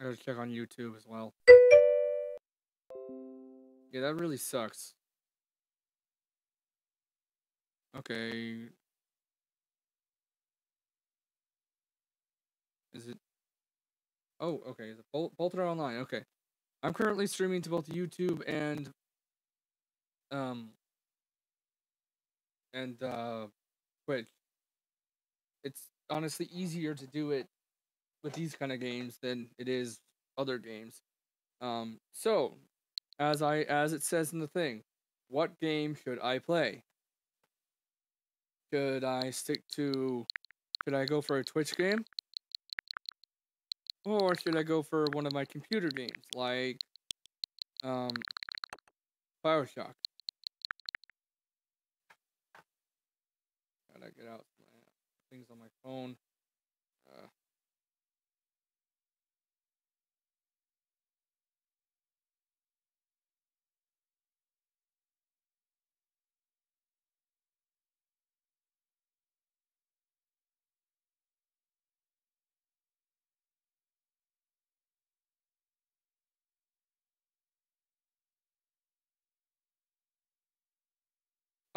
I gotta check on YouTube as well. Yeah, that really sucks. Okay. Is it? Oh, okay. Is it both, are online? Okay. I'm currently streaming to both YouTube and um and uh Twitch. It's honestly easier to do it with these kind of games than it is other games. Um, so as I as it says in the thing, what game should I play? Should I stick to should I go for a Twitch game? Or should I go for one of my computer games like um Bioshock? Gotta get out my things on my phone.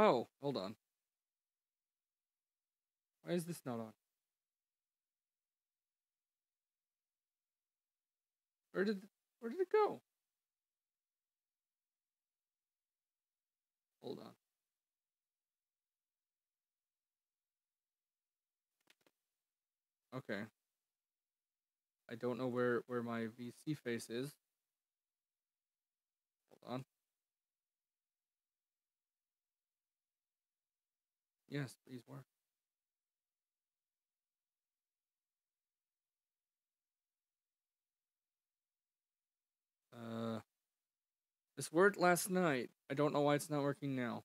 Oh, hold on. Why is this not on? Where did where did it go? Hold on. Okay. I don't know where where my VC face is. Hold on. Yes, please work. Uh, this worked last night. I don't know why it's not working now.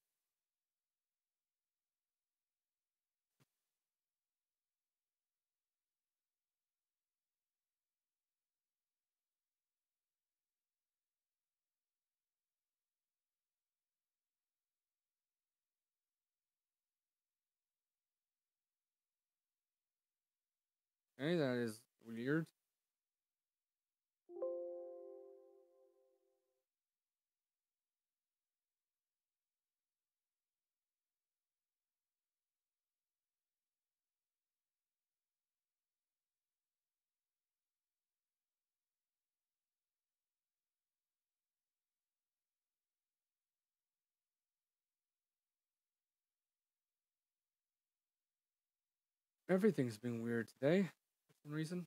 That is weird. Everything's been weird today reason.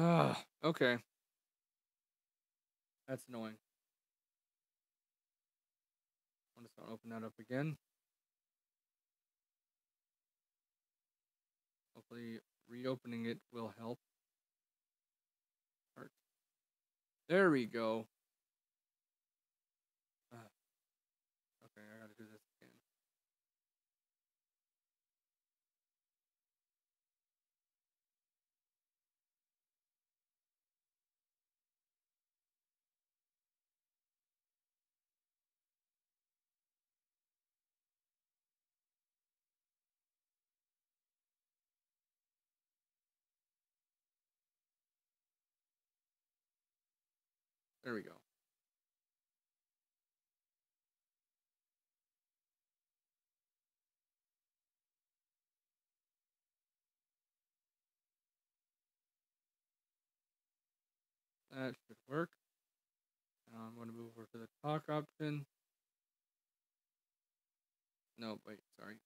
Ah, okay. That's annoying. I'm just gonna open that up again. Hopefully reopening it will help. There we go. There we go. That should work. Now I'm going to move over to the talk option. No, wait, sorry.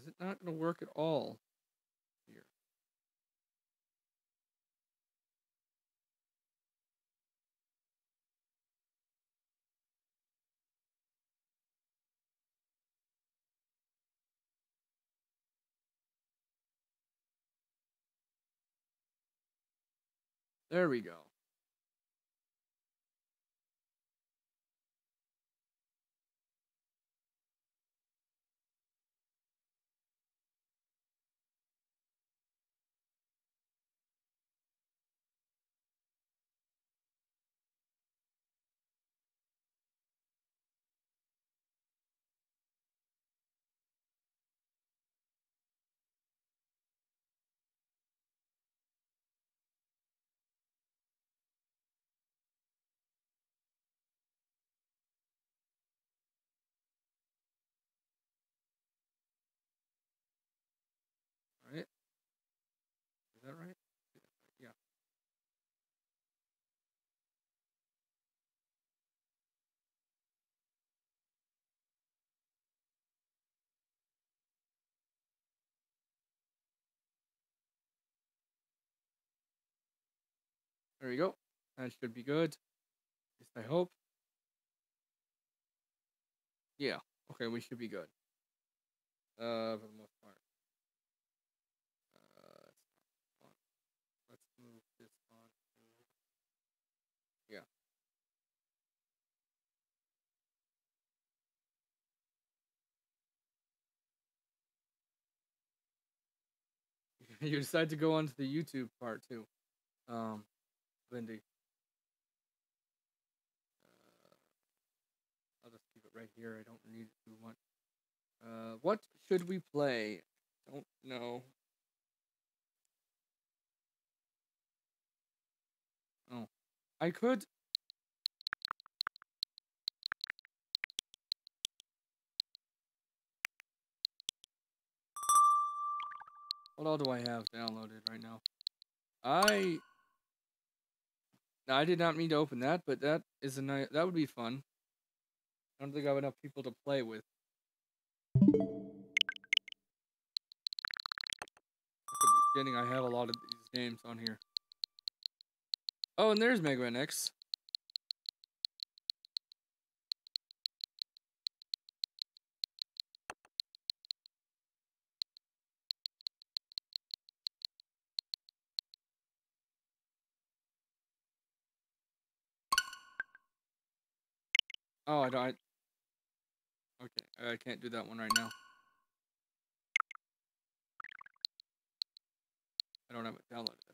Is it not going to work at all? Here. There we go. That right? Yeah. There you go. That should be good. At least I hope. Yeah. Okay, we should be good. Uh, it's not on. Let's move this on. to- Yeah. you decide to go onto the YouTube part too. Um, Lindy. Uh, I'll just keep it right here. I don't need it too much. Uh, what should we play? Don't know. Oh, I could. What all do I have downloaded right now? I. I did not mean to open that, but that is a nice. That would be fun. I don't think I have enough people to play with. At the beginning, I have a lot of these games on here. Oh, and there's Mega Man X. Oh, I don't. Okay, I can't do that one right now. I don't have it downloaded.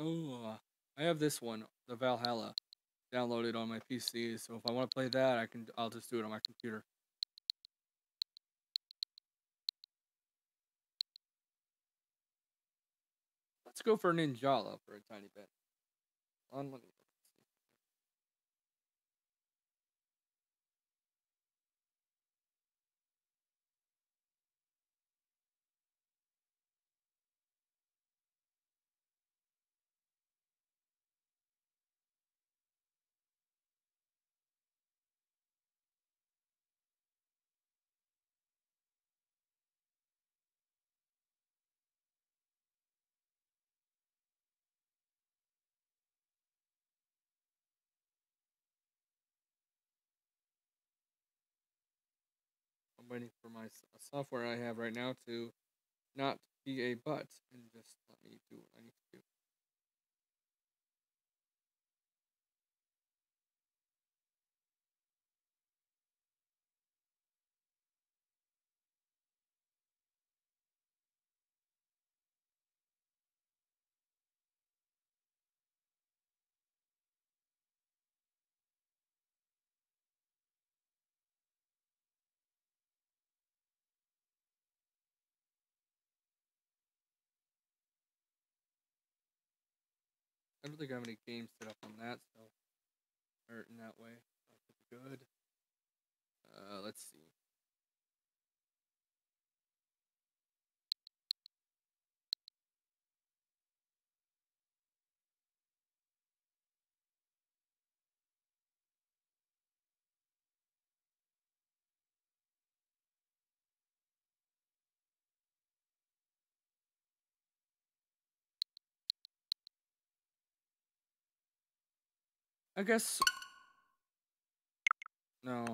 Oh, I have this one, the Valhalla, downloaded on my PC. So if I want to play that, I can. I'll just do it on my computer. Let's go for Ninjala for a tiny bit. On, let me waiting for my uh, software I have right now to not be a butt and just let me do what I need to do. I don't think I have any games set up on that, so or in that way. Good. Uh, let's see. I guess. No.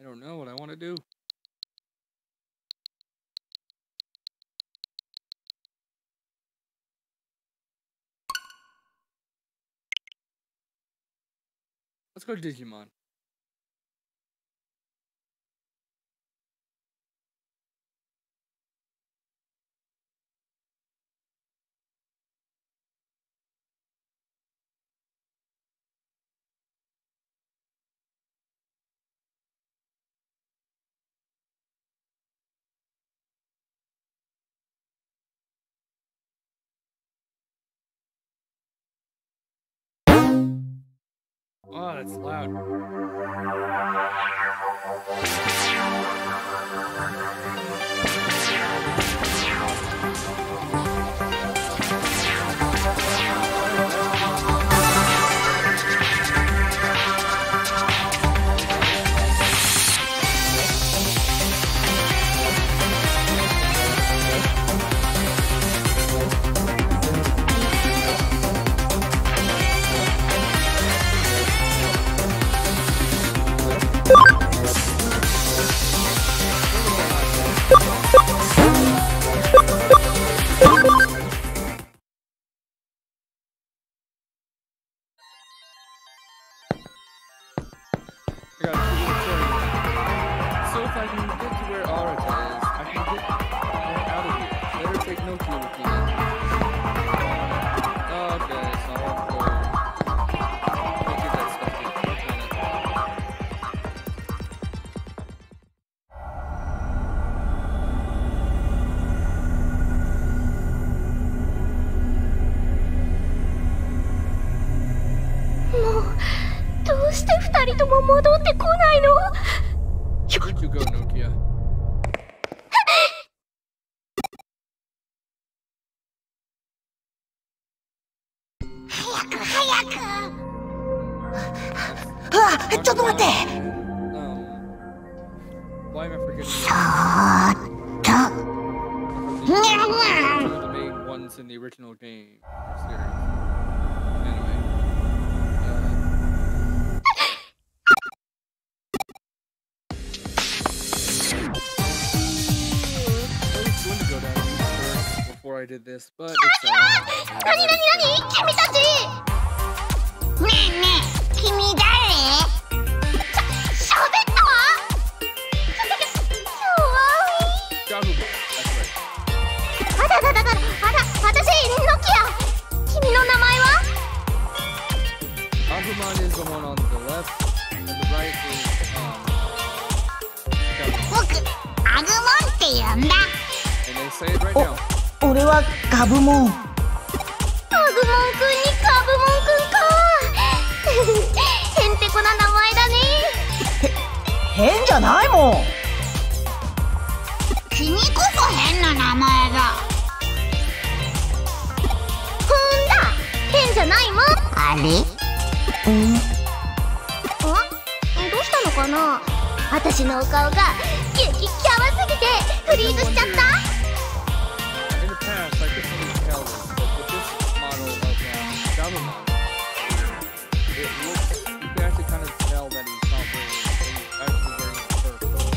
I don't know what I want to do. Let's go Digimon. Oh, that's loud. I も戻ってこないの Where'd you go, Nokia? That's うわちょ キア君の名前は Agumon is the one on the left, and the right is um. Jagumon. 僕アグモンって言うんだ And they say it right now. 俺はガブモン。アグモンくんにカブモンくんか。へんてこな名前だね。変じゃないもん。君こそ変な名前だ。ほんだ。変じゃないもん。あれ？うん？あどうしたのかな？私のお顔が激キャワすぎてフリーズしちゃった it looks, you can actually kind of tell that he's not wearing, he's actually wearing a fur. coat.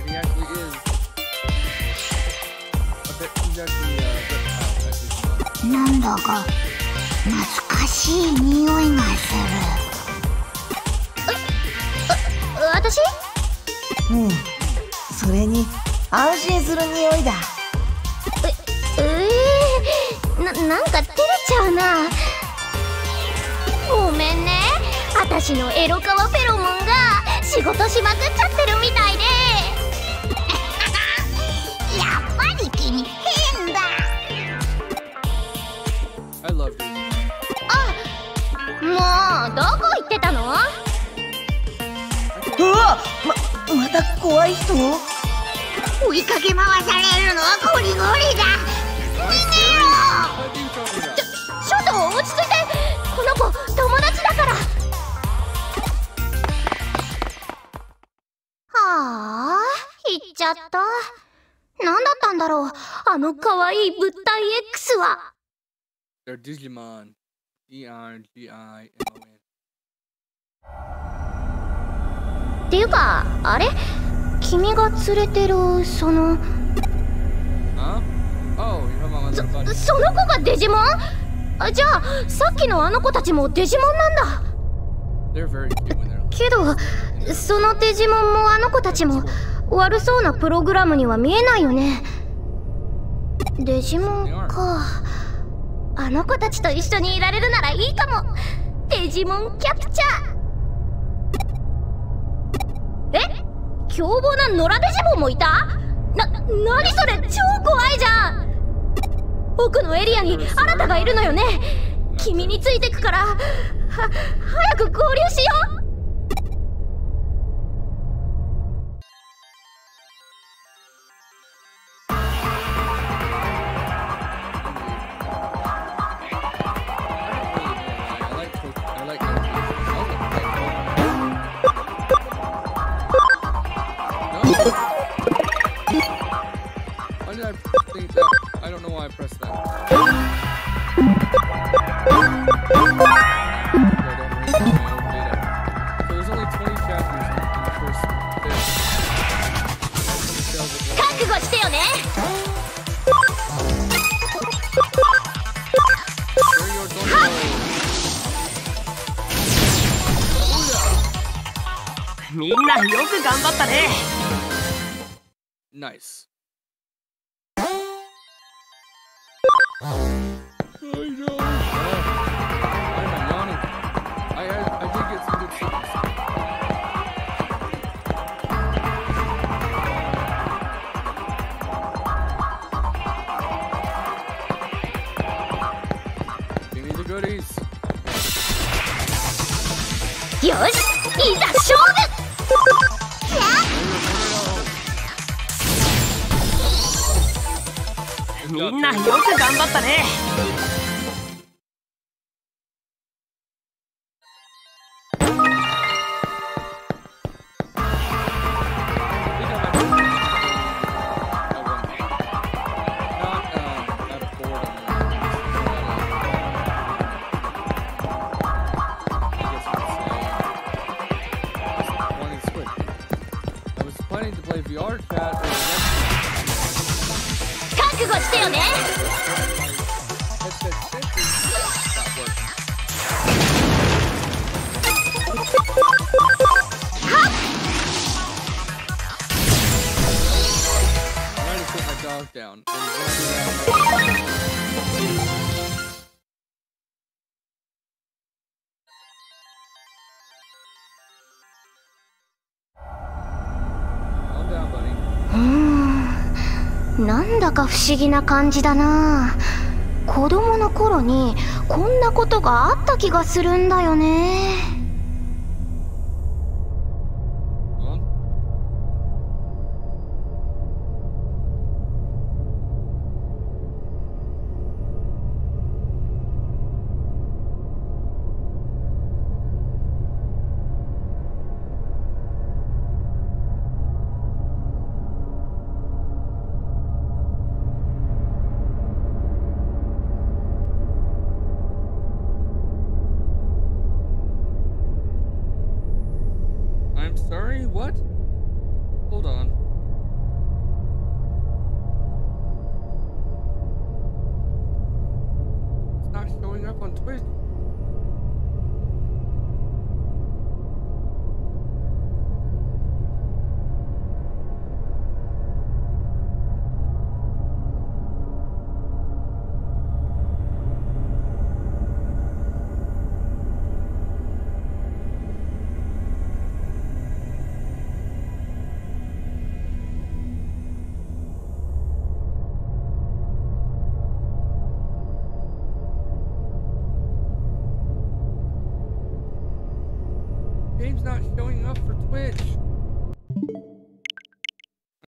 And he actually is a bit, he's actually uh, reptile type Digimon. なんだか懐かしい匂いがす私るうんそれに安心する匂いだええーななんか照れちゃうな私のエロカワフェロモンが仕事しまくっちゃってるみたいで。やっぱり君変だ。I love you. もうどこ行ってたの？うわままた怖い人？追いかけ回されるのはゴリゴリだ。What are you talking about? ちょっと落ち着いて。この子友達だからああ、行っちゃった。なんだったんだろう、あの可愛い物体 X は。っていうか、あれ？君が連れてる、その…その子がデジモン？あじゃあ、さっきのあの子たちもデジモンなんだ。けど、そのデジモンもあの子たちも悪そうなプログラムには見えないよね。デジモンか。あの子たちと一緒にいられるならいいかも。デジモンキャプチャー。え？凶暴な野良デジモンもいた？な、なにそれ？超怖いじゃん。奥のエリアにあなたがいるのよね。君についてくから。は、早く合流しよう。介してよね。みんなよくがんばったね。ナイスいしいざ勝負。みんなよく頑張ったね。覚悟してよねはっだか不思議な感じだな。子供の頃にこんなことがあった気がするんだよね。quanto? Beijo.